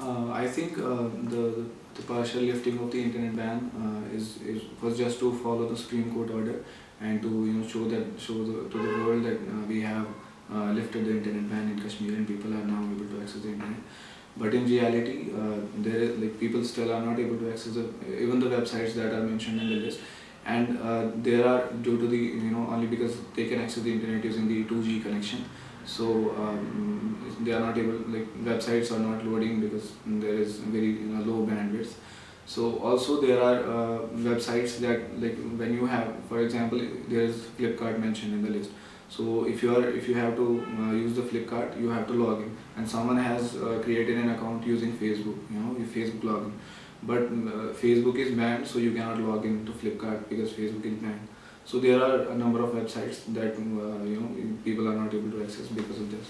Uh, I think uh, the, the partial lifting of the internet ban uh, is, is was just to follow the Supreme Court order and to you know show that show the, to the world that uh, we have uh, lifted the internet ban in Kashmir and people are now able to access the internet. But in reality, uh, there is, like people still are not able to access the, even the websites that are mentioned in the list, and there are due to the you know only because they can access the internet using the 2G connection so um, they are not able like websites are not loading because there is very you know, low bandwidth. So also there are uh, websites that like when you have for example there is flipkart mentioned in the list. So if you are if you have to uh, use the flipkart you have to log in. And someone has uh, created an account using facebook you know facebook login. But uh, facebook is banned so you cannot log in to flipkart because facebook is banned so there are a number of websites that uh, you know people are not able to access because of this.